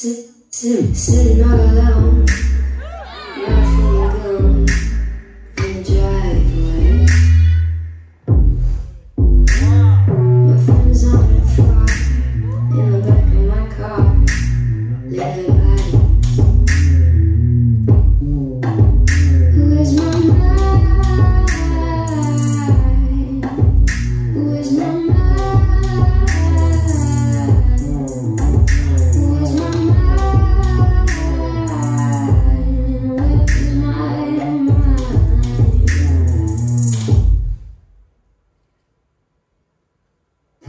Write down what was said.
Sit, sit, sitting all alone,